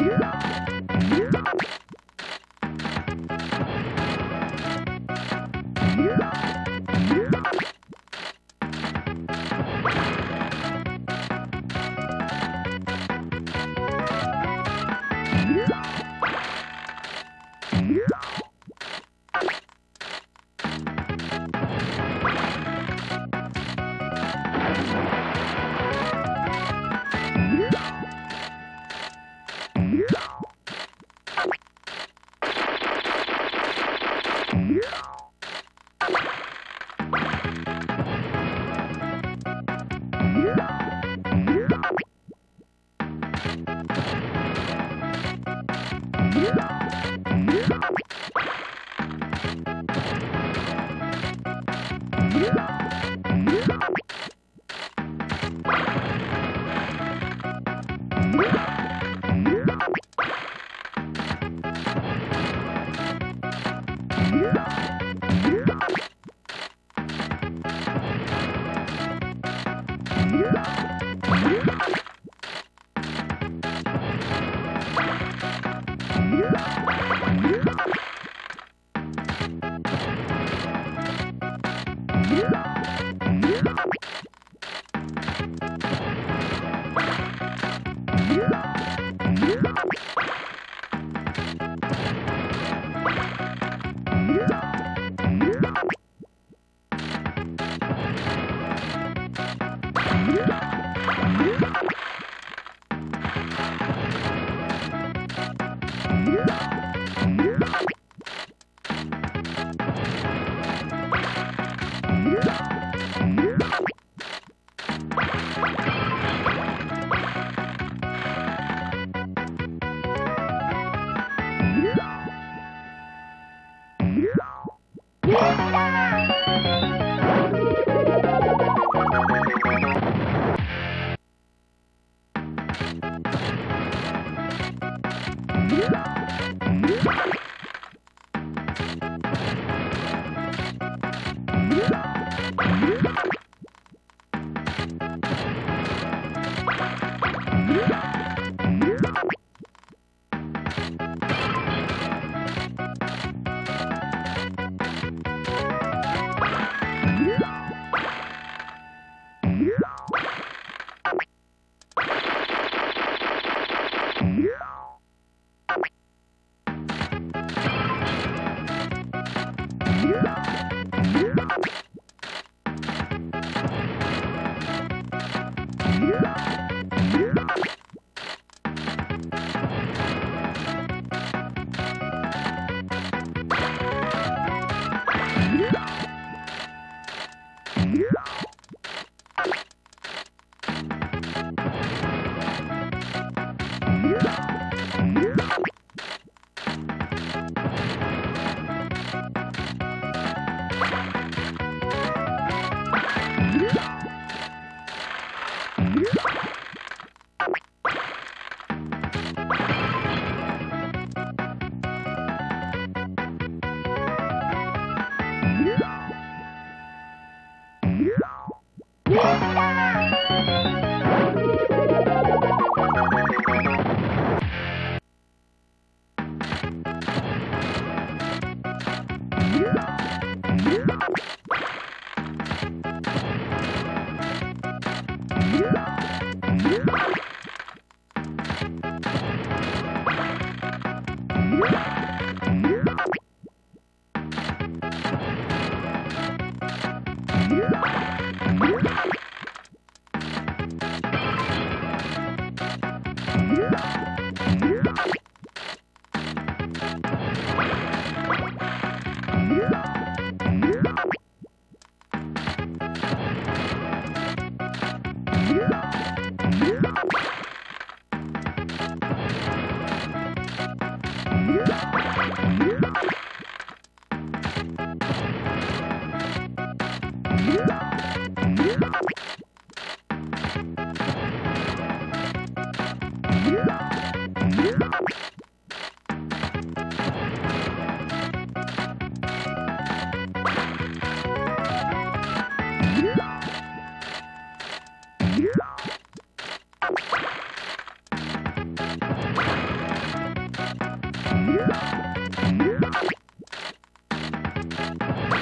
Yeah. やった! Mm-hmm. Bye.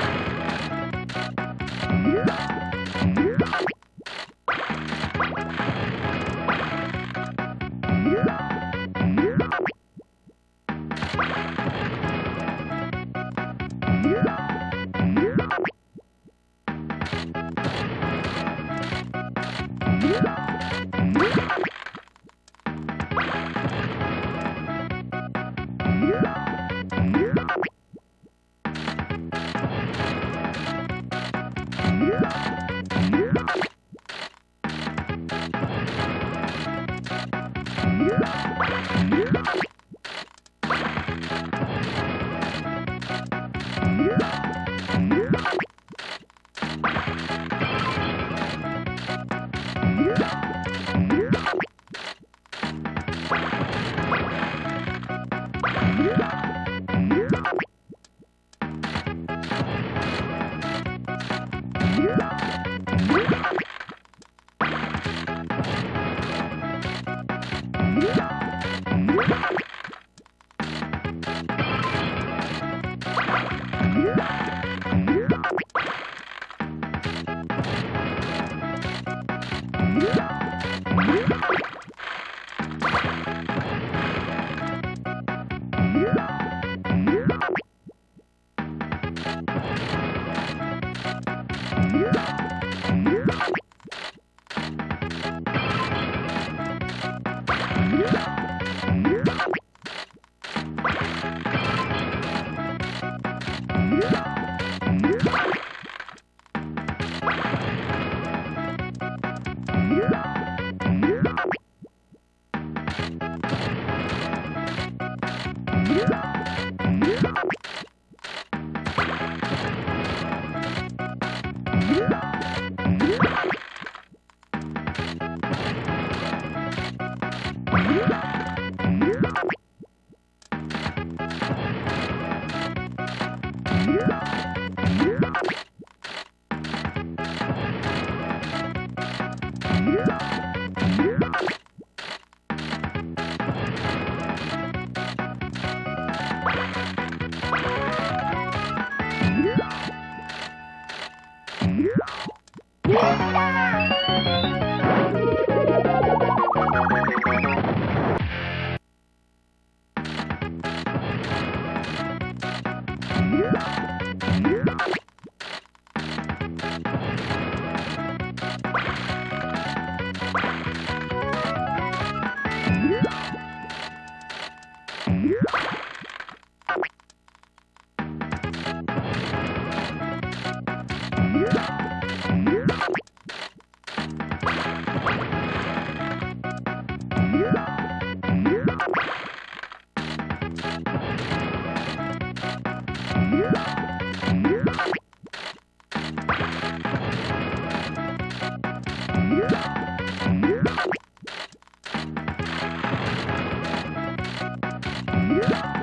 Yeah.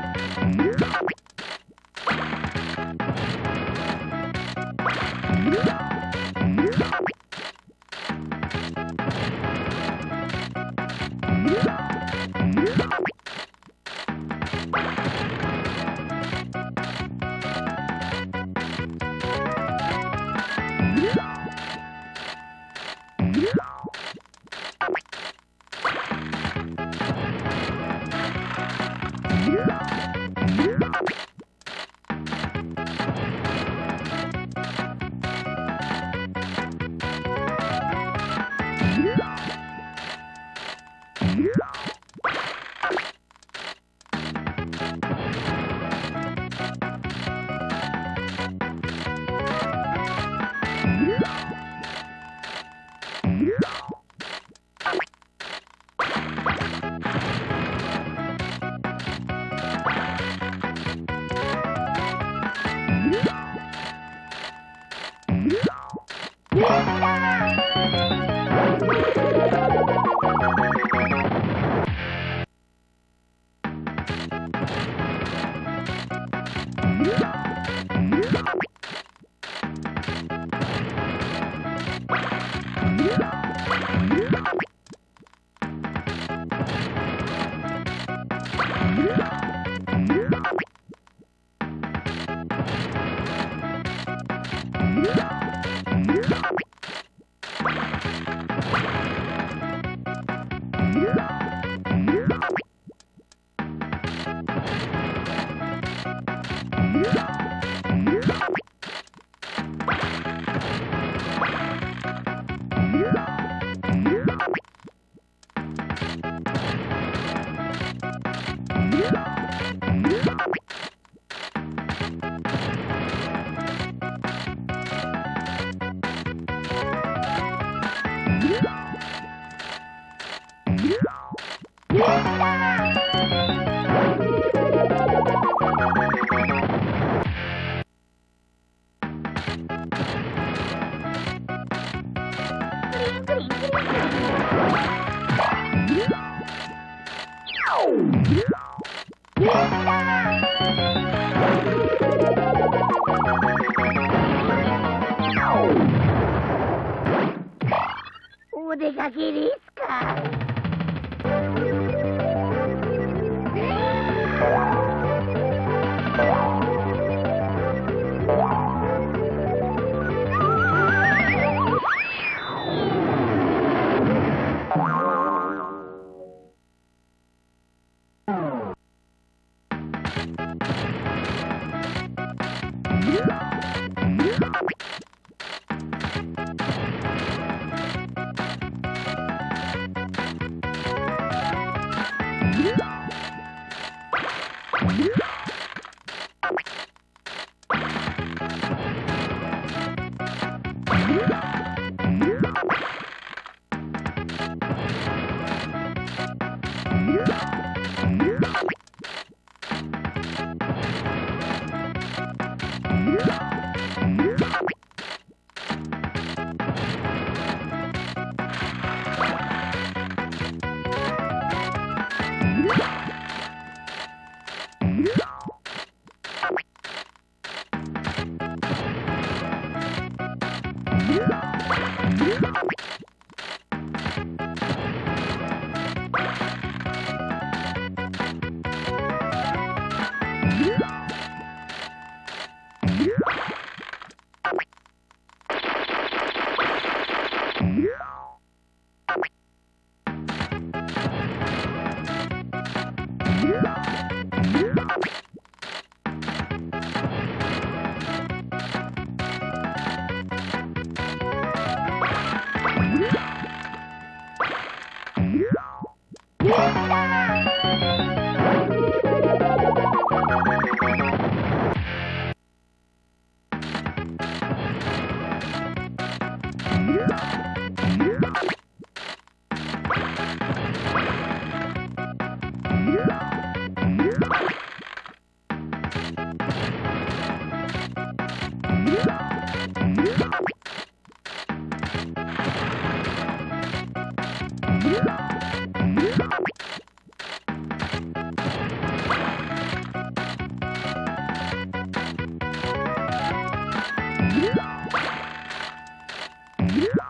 Yeah.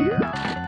Yeah.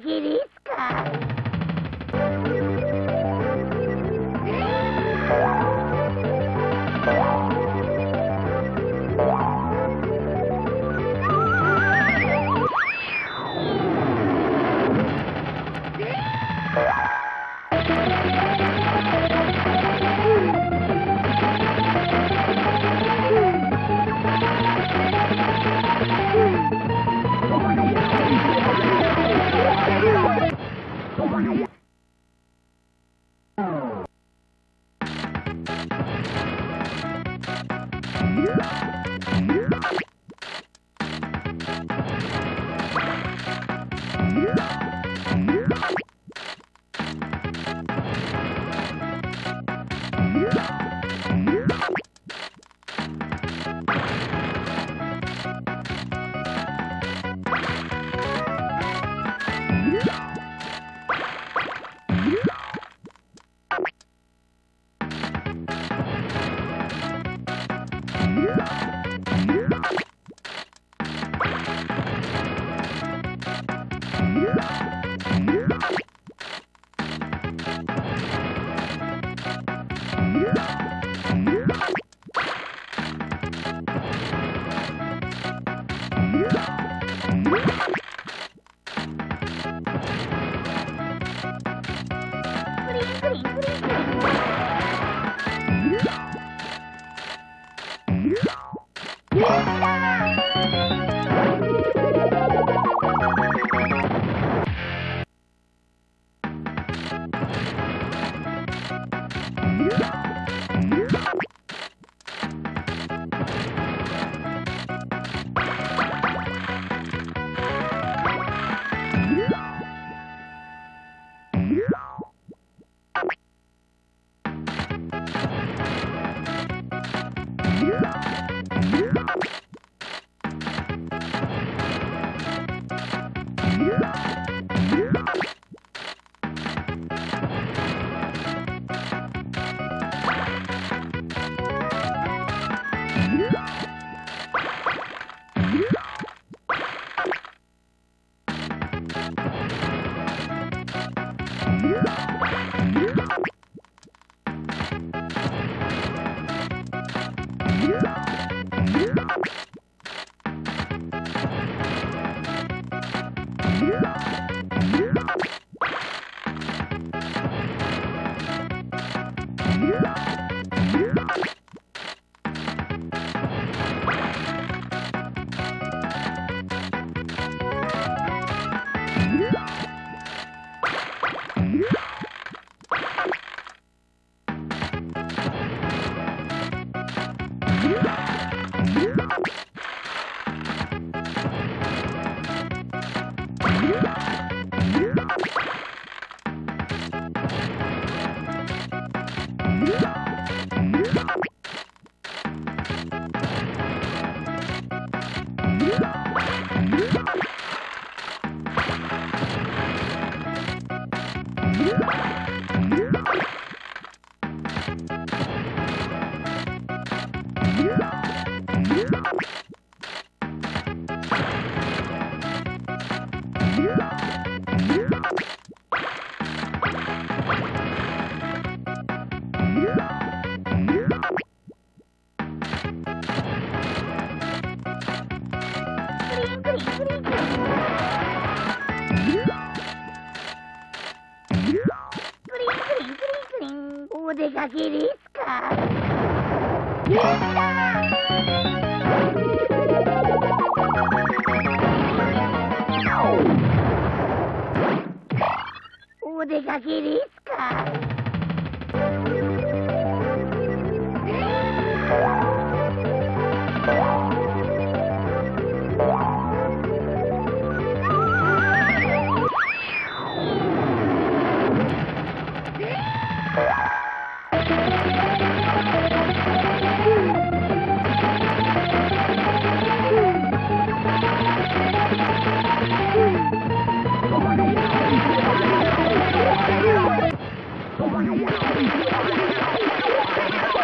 冰淇 Thank you. Oh, my God.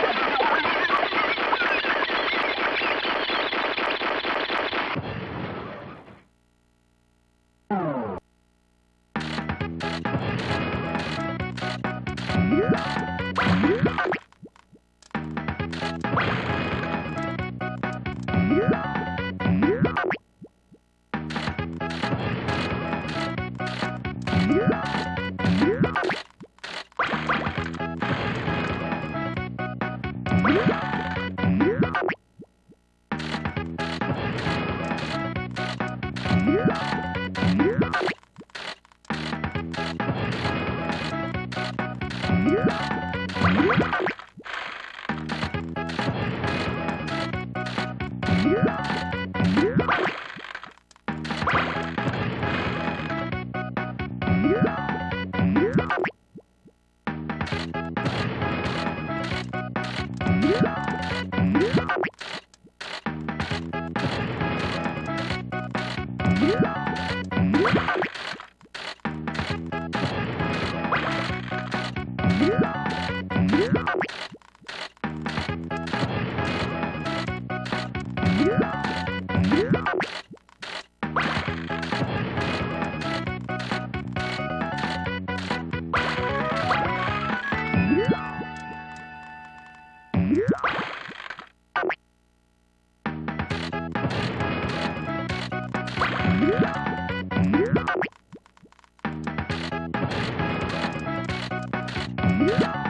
Thank you.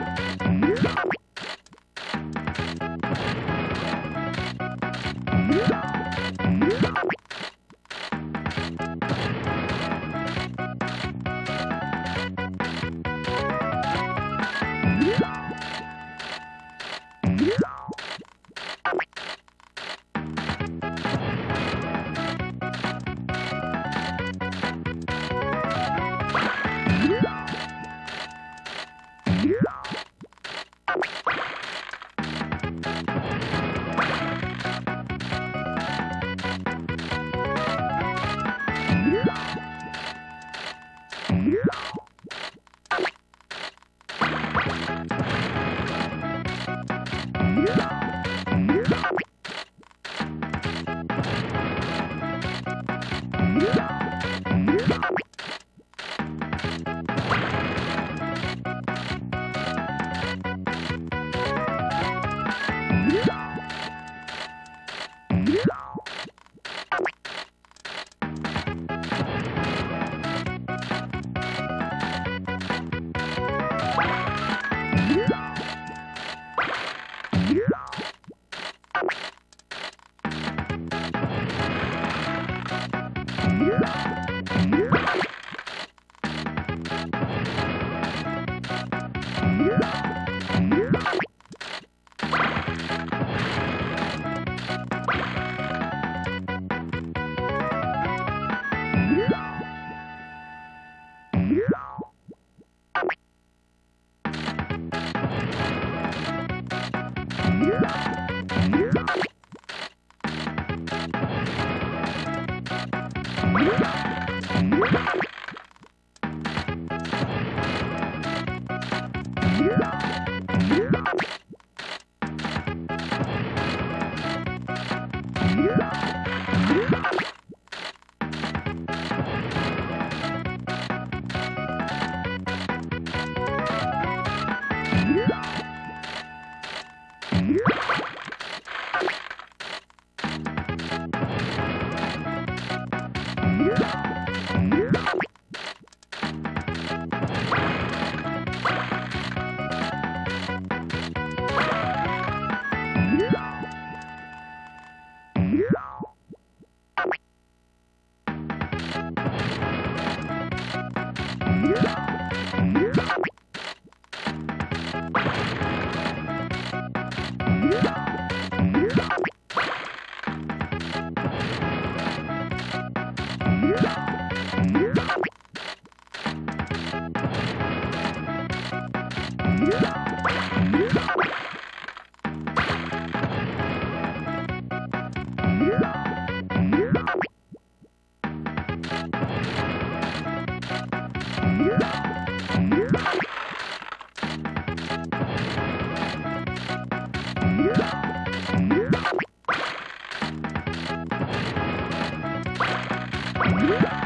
Música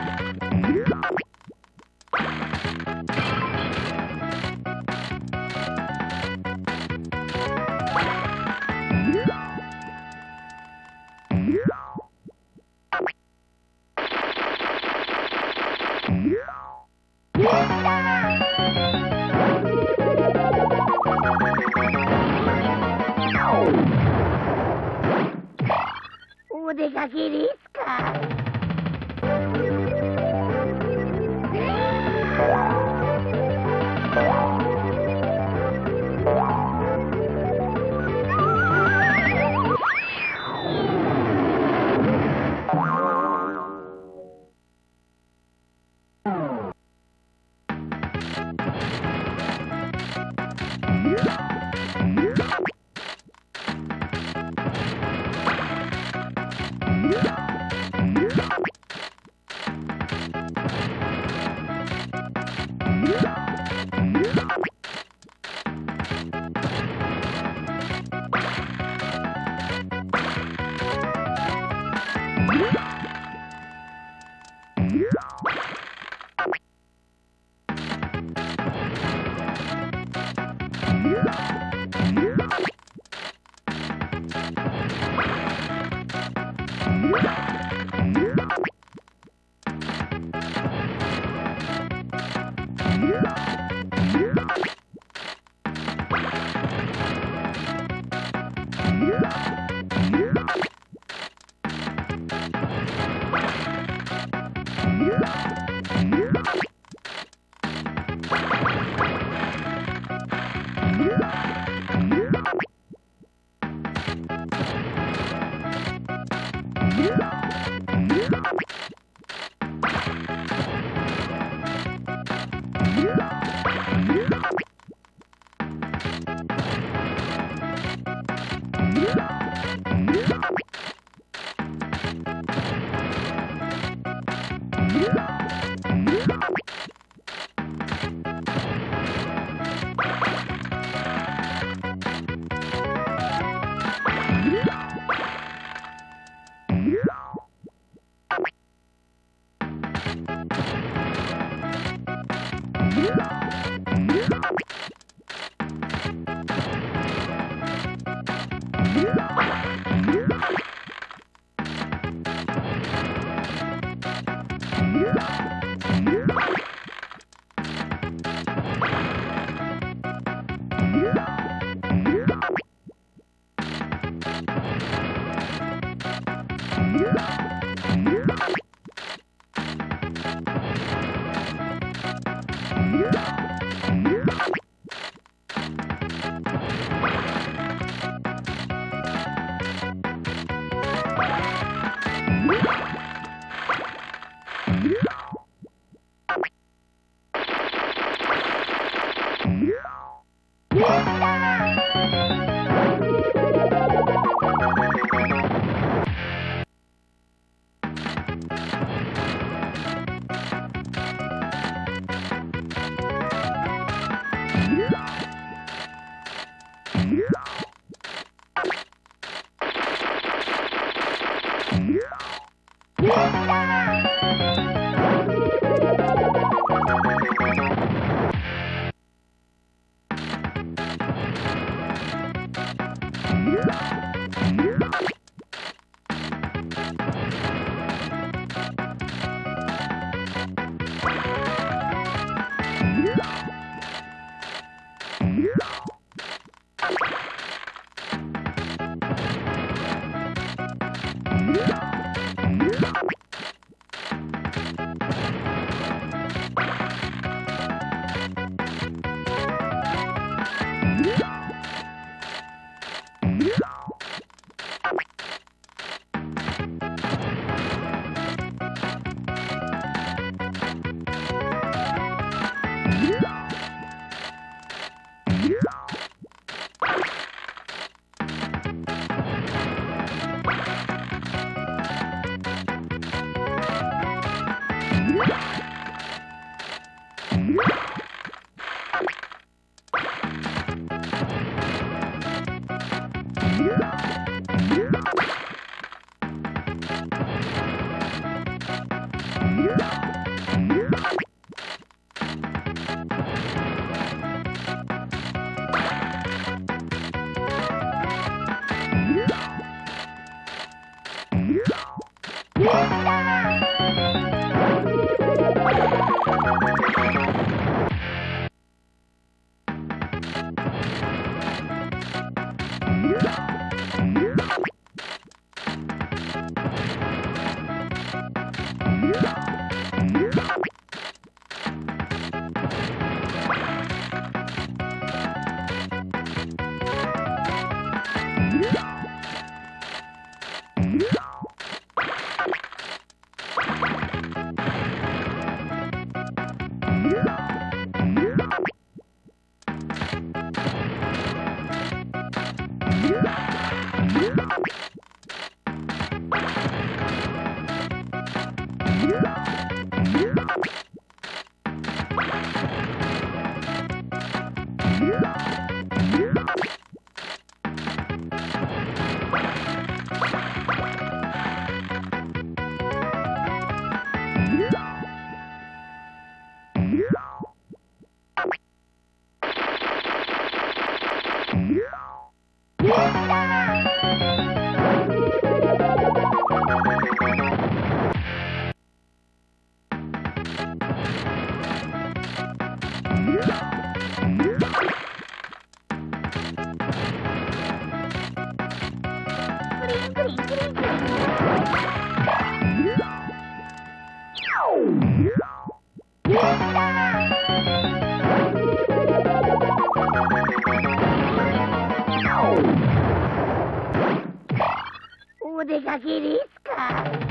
pegadirica.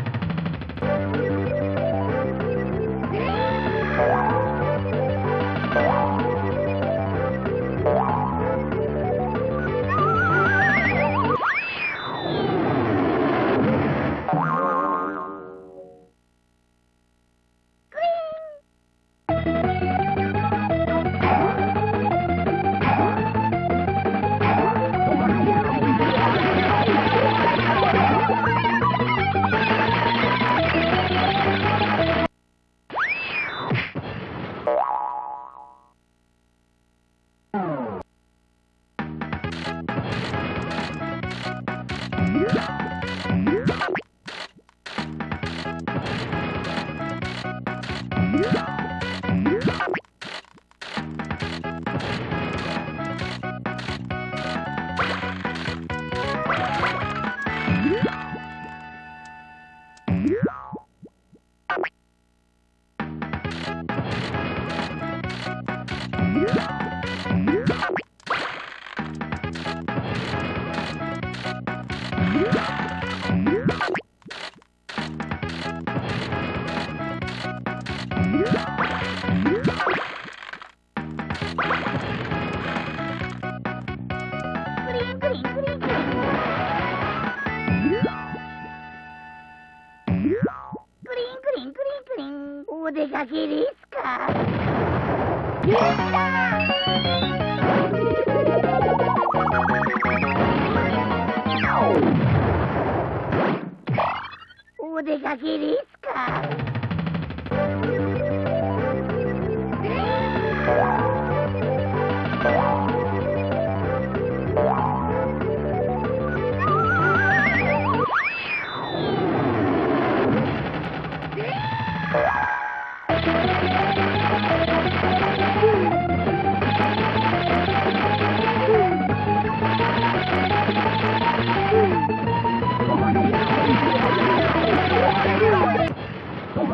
お出かけですか？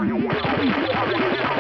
用不的